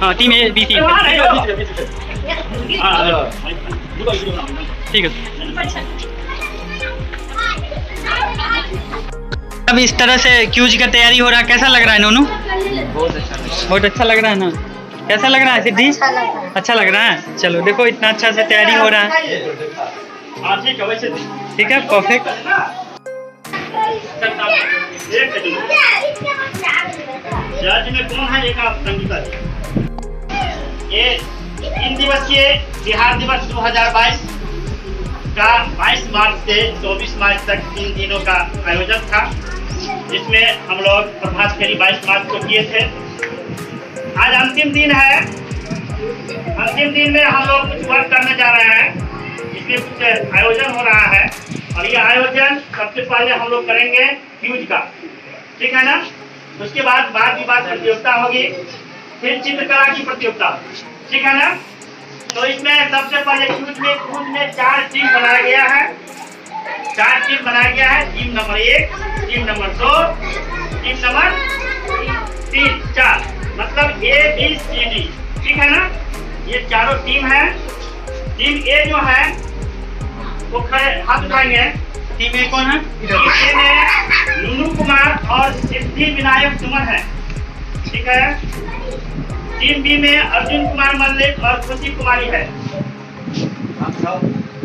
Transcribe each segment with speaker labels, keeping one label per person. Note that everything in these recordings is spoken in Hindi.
Speaker 1: हाँ टीम ए बी सी ठीक है। अब इस तरह से क्यूज का तैयारी हो रहा है। कैसा लग रहा है नोनू? बहुत अच्छा लग रहा है। ना? कैसा लग रहा है सिद्धि?
Speaker 2: अच्छा लग रहा है।
Speaker 1: अच्छा लग रहा है? चलो देखो इतना अच्छा से तैयारी हो रहा है। ठीक है परफेक्ट
Speaker 3: राज्य में कौन है एक आप संगीता ये तीन दिवसीय बिहार दिवस 2022 का 22 मार्च से 24 मार्च तक तीन दिनों का आयोजन था इसमें हम लोग प्रभात फेरी 22 मार्च को किए थे। आज अंतिम दिन है। अंतिम दिन में हम लोग कुछ वर्क करने जा रहे हैं इसमें कुछ आयोजन हो रहा है। और ये आयोजन सबसे पहले हम लोग करेंगे फ्यूज का। ठीक है ना? उसके बाद वाद विवाद प्रतियोगिता होगी, फिर चित्रकला की प्रतियोगिता। ठीक है ना? तो इसमें सबसे पहले क्यूज में क्यूज में चार टीम बनाया गया है। चार टीम बनाया गया है, टीम नंबर एक, टीम नंबर दो, टीम नंबर तीन, चार। मतलब ए बी सी डी ठीक है ना? ये चारों टीम है। टीम ए जो है, वो खड़े हाथ उठाएँगे।
Speaker 1: टीम ए कौन है?
Speaker 3: टीम ए में नुनू कुमार और सिद्धि विनायक सुमन है। ठीक है? टीम बी में अर्जुन कुमार मल्लिक और खुशी कुमारी है।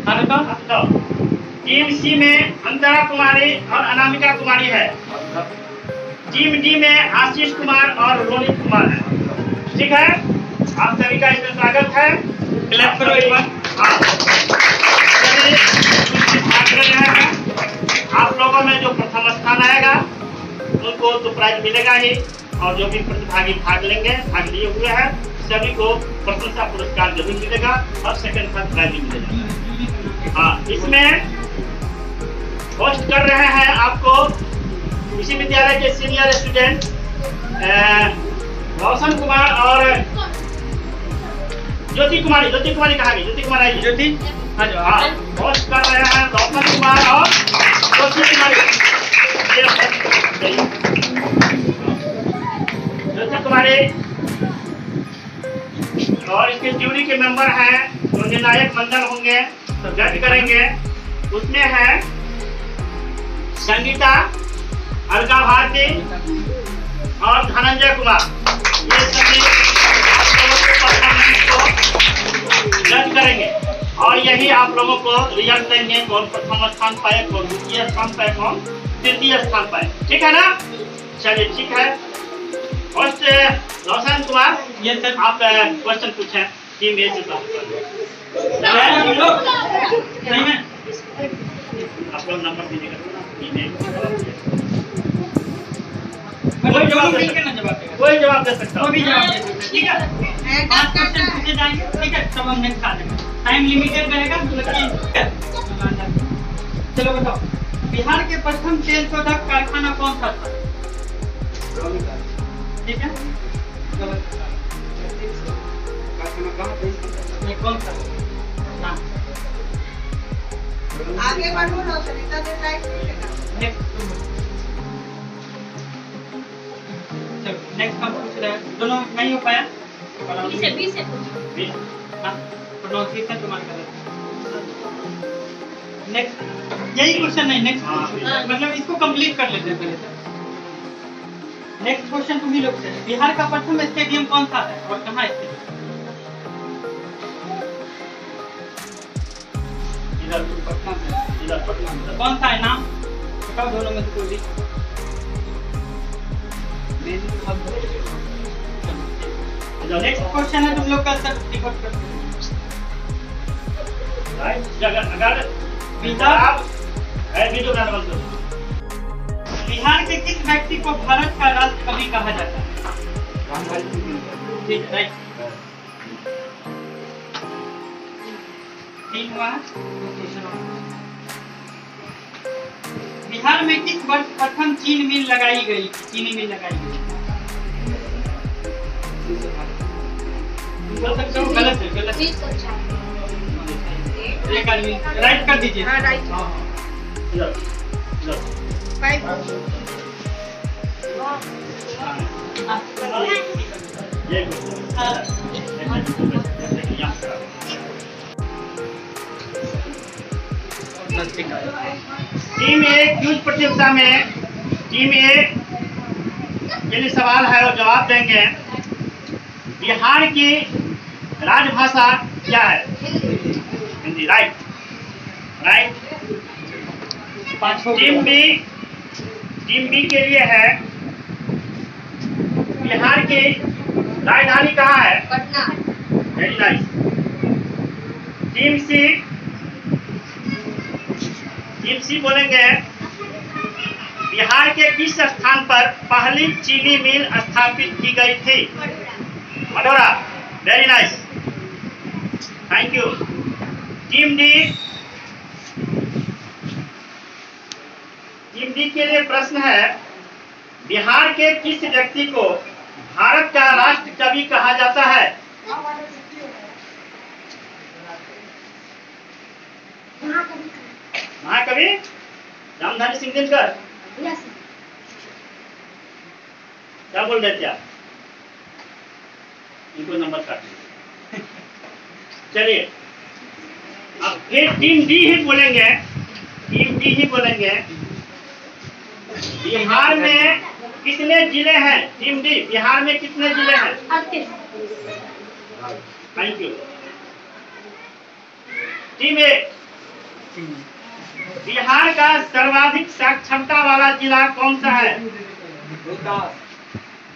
Speaker 1: हाँ
Speaker 3: टीम सी में अंतरा कुमारी और अनामिका कुमारी है। टीम डी में आशीष कुमार और रोनित कुमार है। ठीक है? आप सभी का इसमें स्वागत है।
Speaker 1: क्लैप करो एक बार।
Speaker 3: आप लोगों में जो प्रथम स्थान आएगा उनको तो प्राइज मिलेगा ही। और जो भी प्रतिभागी भाग लेंगे भाग लिए हुए हैं सभी को प्रशंसा पुरस्कार ज़रूर मिलेगा और सेकंड थर्ड प्राइज भी मिलेगा। हाँ इसमें होस्ट कर रहे हैं आपको इसी विद्यालय के सीनियर स्टूडेंट रोशन कुमार और ज्योति कुमारी ज्योति कुमारी कहा गई? ज्योति कुमार
Speaker 1: ज्योति हाँ।
Speaker 3: हाँ होस्ट कर रहे हैं रोशन कुमार और और इसके ज्यूरी के मेंबर हैं, जो निर्णायक मंडल होंगे तो जज करेंगे। उसमें है संगीता, अलका भारती और धनंजय कुमार। ये सभी जज करेंगे। और यही आप लोगों को रिज़ल्ट देंगे कौन प्रथम स्थान पाए कौन द्वितीय स्थान पाए कौन तृतीय स्थान पाए। ठीक है ना? चलिए ठीक है। होस्ट रोशन कुमार
Speaker 1: ये सर
Speaker 3: आप क्वेश्चन पूछें। टीम ए से आप लोग नंबर दीजिएगा
Speaker 1: कोई जवाब मिल के जवाब
Speaker 3: कोई जवाब दे सकता
Speaker 1: कोई जवाब दे सकते ठीक है? पाँच क्वेश्चन पूछे जाएँगे ठीक है तब हम नेक्स्ट आ जाएँगे टाइम लिमिटेड रहेगा मतलब चलो बताओ बिहार के प्रथम तेल शोधक कारखाना कौन सा था? ठीक है? कौन सा?
Speaker 2: आगे बढ़ो ना टाइम
Speaker 1: नेक्स्ट चलो नेक्स्ट हम पूछ रहे हैं। दोनों नहीं हो पाया?
Speaker 4: बीस बीस
Speaker 3: बीस
Speaker 1: प्रोनाउंसिएशन तुम्हारा गलत नेक्स्ट यही क्वेश्चन नहीं नेक्स्ट
Speaker 3: हाँ,
Speaker 1: मतलब इसको कंप्लीट कर लेते हैं पहले नेक्स्ट क्वेश्चन तुम ही लोग से। बिहार का प्रथम स्टेडियम कौन सा है और कहाँ स्थित है?
Speaker 3: इधर पटना से। इधर पटना से।
Speaker 1: कौन सा है नाम? बताओ दोनों में से कोई भी। नेक्स्ट क्वेश्चन है तुम लोग का सर रिकॉर्ड कर
Speaker 3: अगर अगर
Speaker 1: बिहार
Speaker 3: है
Speaker 1: के किस व्यक्ति को भारत का राष्ट्र कवि कहा जाता है? ठीक राइट हुआ। बिहार में किस वर्ष प्रथम चीन मिल लगाई गई? चीनी मिल लगाई गई। राइट कर दीजिए
Speaker 3: टीम ए, क्यूज प्रतियोगिता में टीम ए के लिए सवाल है और जवाब देंगे। बिहार की राजभाषा क्या है? Hindi right right team B team B के लिए है। बिहार की राजधानी कहाँ है?
Speaker 2: Patna.
Speaker 3: Very nice team C team C बोलेंगे बिहार के किस स्थान पर पहली चीनी मिल स्थापित की गई थी? Madhora very nice thank you team D team D के लिए प्रश्न है, बिहार के किस व्यक्ति को भारत का राष्ट्र कवि कहा जाता है? महाकवि रामधारी सिंह दिनकर क्या बोल रहे थे आप? इनको नंबर काट दीजिए। चलिए। अब फिर टीम डी ही बोलेंगे टीम डी ही बोलेंगे। बिहार में कितने ज़िले हैं? टीम डी बिहार में कितने ज़िले हैं? Thank you team A. Bihar का सर्वाधिक साक्षरता वाला जिला कौन सा है?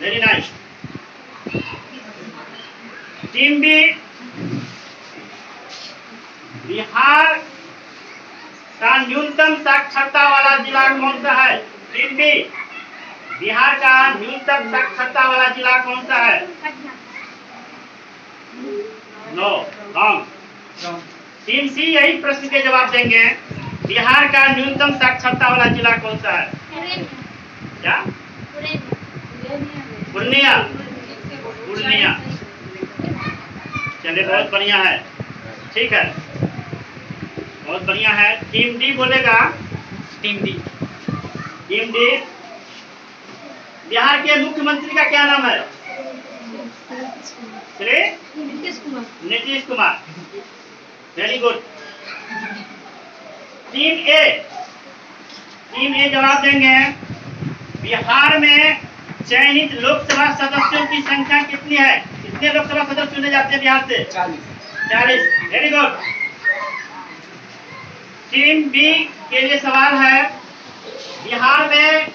Speaker 3: Very nice team B. Bihar का न्यूनतम साक्षरता वाला जिला कौन सा है? टीम बी बिहार का न्यूनतम साक्षरता वाला जिला कौन सा है? No, wrong. टीम सी, यही प्रश्न के जवाब देंगे। बिहार का न्यूनतम साक्षरता वाला जिला कौन सा है? क्या? पूर्णिया। पूर्णिया। चलिए, बहुत बढ़िया है। ठीक है। बहुत बढ़िया है। टीम डी बोलेगा?
Speaker 1: Team D
Speaker 3: team D Bihar के मुख्यमंत्री का क्या नाम है? Shri Nitish Kumar. Very good team A team A जवाब देंगे। बिहार में चयनित लोकसभा सदस्यों की संख्या कितनी है? कितने लोकसभा सदस्य चुने जाते हैं बिहार से? चालीस। चालीस। वेरी गुड टीम बी के लिए सवाल है बिहार में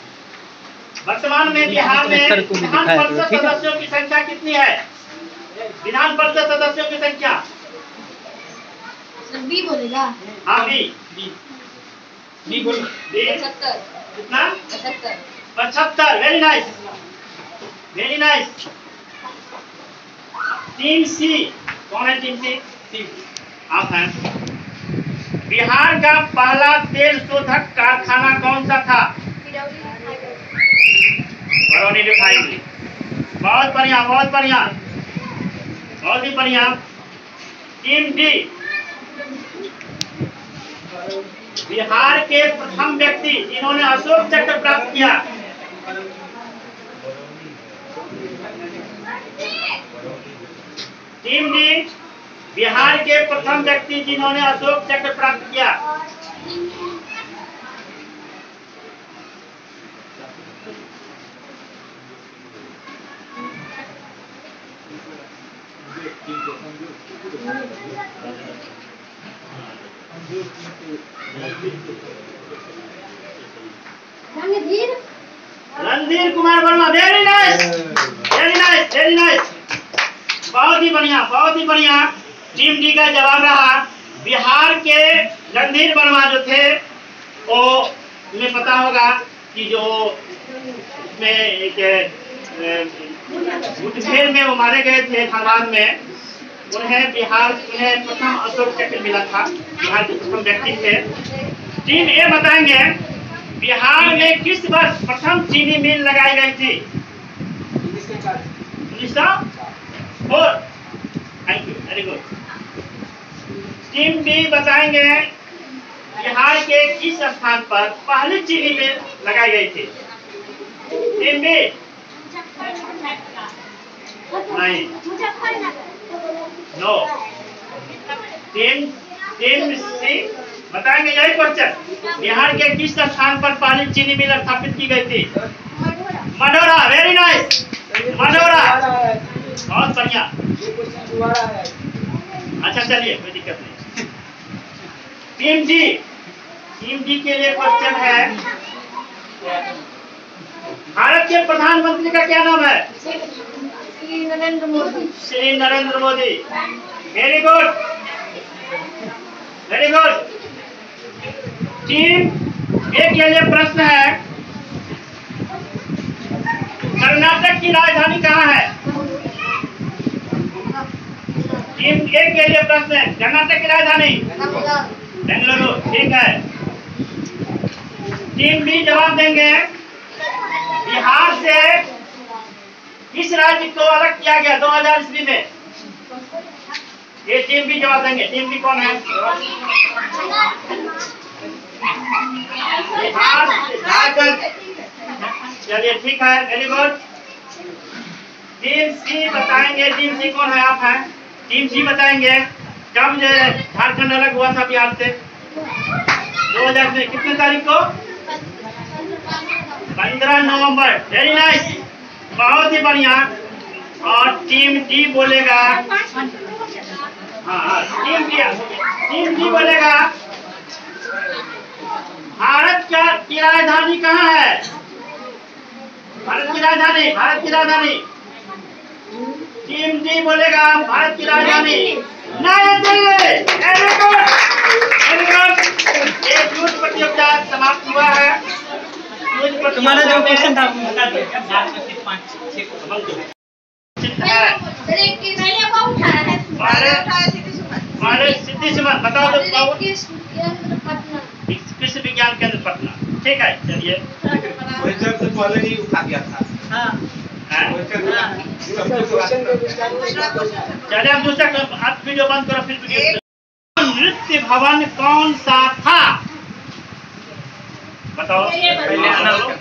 Speaker 3: वर्तमान में बिहार में विधान परिषद सदस्यों की संख्या कितनी है? विधान परिषद सदस्यों की संख्या?
Speaker 2: बी बोलेगा।
Speaker 3: हाँ बी।
Speaker 1: बी। बोल।
Speaker 2: पचहत्तर।
Speaker 3: कितना?
Speaker 2: पचहत्तर।
Speaker 3: पचहत्तर। Very nice very nice team C कौन है टीम सी
Speaker 1: सी
Speaker 3: आप हैं। बिहार का पहला तेल शोधक कारखाना कौन सा था? बरौनी रिफाइनरी बहुत बढ़िया बहुत बढ़िया। बहुत ही बढ़िया। Team D. बिहार के प्रथम व्यक्ति जिन्होंने अशोक चक्र प्राप्त किया। Team D. बिहार के प्रथम व्यक्ति जिन्होंने अशोक चक्र प्राप्त किया।
Speaker 2: Randhir.
Speaker 3: Randhir Kumar Verma very nice very nice very nice बहुत ही बढ़िया बहुत ही बढ़िया। टीम डी का जवाब रहा बिहार के रणधीर वर्मा जो थे वो तुम्हें पता होगा कि जो में एक मुठभेड़ में वो मारे गए थे धनबाद में उन्हें बिहार उन्हें प्रथम अशोक चक्र मिला था बिहार के प्रथम व्यक्ति थे। टीम ए बताएँगे बिहार में किस वर्ष प्रथम चीनी मिल लगाई गई थी? उन्नीस सौ four thank you very good team B बताएँगे बिहार के किस स्थान पर पहली चीनी मिल लगाई गई थी? Team B? नहीं। No team team C? बताएँगे यही क्वेश्चन बिहार के किस स्थान पर पाली चीनी मिल स्थापित की गई थी? Madhora very nice Madhora. बहुत बढ़िया। अच्छा चलिए कोई दिक्कत नहीं। टीम डी टीम डी के लिए क्वेश्चन है। भारत के प्रधानमंत्री का क्या नाम है?
Speaker 4: Shri Narendra Modi.
Speaker 3: Shri Narendra Modi. Very good very good team एक के लिए प्रश्न है कर्नाटक की राजधानी कहाँ है? टीम ए के लिए प्रश्न है कर्नाटक की राजधानी? बेंगलुरु, ठीक है। टीम बी जवाब देंगे। बिहार से किस राज्य को अलग किया गया 2000 ईस्वी में? ये टीम भी जवाब देंगे। टीम भी कौन है? बिहार चलिए, ठीक है वेरी गुड टीम सी बताएँगे। टीम सी कौन है आप हैं? टीम सी बताएँगे। कब झारखंड अलग हुआ था बिहार से? 2000 में कितने तारीख को? पंद्रह नवंबर। वेरी नाइस बहुत ही बढ़िया। और टीम डी बोलेगा। टीम टीम डी बोलेगा। भारत क्या की राजधानी कहाँ है? भारत की राजधानी, भारत की राजधानी। टीम डी बोलेगा भारत की राजधानी। नई दिल्ली एक युद्ध प्रतियोगिता समाप्त हुआ है युद्ध
Speaker 1: तुम्हारा जो क्वेश्चन था बता दो।
Speaker 3: है। हमारे सिद्धि सुमन बताओ तो कृषि विज्ञान केंद्र पटना। ठीक है चलिए।
Speaker 5: से पहले ही उठा दिया था।
Speaker 1: हाँ।
Speaker 2: दूसरा
Speaker 3: आप वीडियो बंद करो फिर वीडियो नृत्य भवन कौन सा था? बताओ।
Speaker 1: पहले आना
Speaker 3: कौन?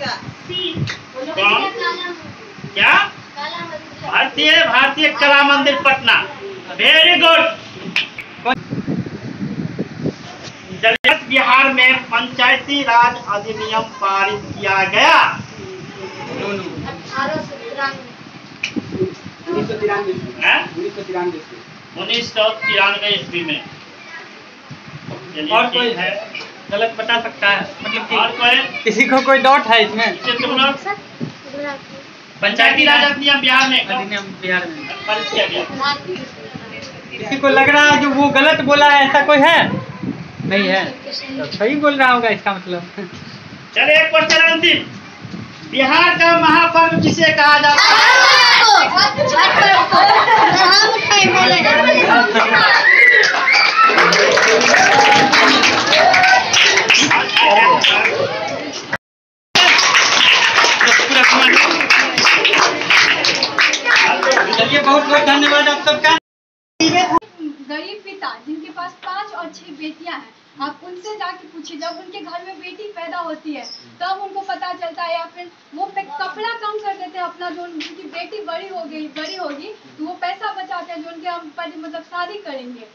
Speaker 3: क्या? भारतीय भारतीय कला मंदिर पटना। वेरी गुड बिहार में पंचायती राज अधिनियम पारित किया गया।
Speaker 4: तिरानवे
Speaker 5: उन्नीस सौ तिरानवे ईस्वी।
Speaker 3: में
Speaker 1: और कोई
Speaker 3: है
Speaker 1: गलत बता सकता है? मतलब
Speaker 3: और कोई?
Speaker 1: किसी को कोई डाउट है इसमें?
Speaker 3: पंचायती राज अधिनियम बिहार में।
Speaker 1: अधिनियम बिहार में।
Speaker 3: पारित किया गया।
Speaker 1: किसी को लग रहा है जो वो गलत बोला है ऐसा कोई है? नहीं है। तो सही बोल रहा होगा इसका मतलब।
Speaker 3: चलिए एक क्वेश्चन अंतिम। बिहार का महापर्व किसे कहा जाता है?
Speaker 1: चलिए, बहुत बहुत धन्यवाद आप सबका।
Speaker 6: गरीब पिता, जिनके पास पाँच और छह बेटियाँ हैं, आप उनसे जाके पूछिए, जब उनके घर में बेटी पैदा होती है, तब तो उनको पता चलता है या फिर वो पे- कपड़ा कम अपना जो उनकी बेटी बड़ी हो गई बड़ी होगी तो वो पैसा बचाते हैं जो उनके हम पर मतलब शादी करेंगे।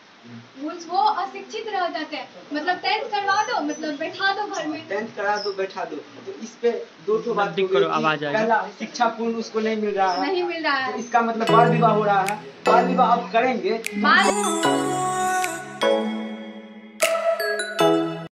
Speaker 6: वो वो अशिक्षित रह जाते हैं मतलब टेंथ करवा दो मतलब बैठा दो घर में।
Speaker 5: टेंथ करा दो बैठा दो। तो इस पे दो ठो बात
Speaker 1: करो, आवाज़ आएगी।
Speaker 5: पहला शिक्षा पूर्ण उसको नहीं मिल रहा है।
Speaker 6: नहीं मिल रहा
Speaker 5: तो
Speaker 6: है
Speaker 5: इसका मतलब बाल विवाह हो रहा है। बाल विवाह अब करेंगे।
Speaker 6: बाद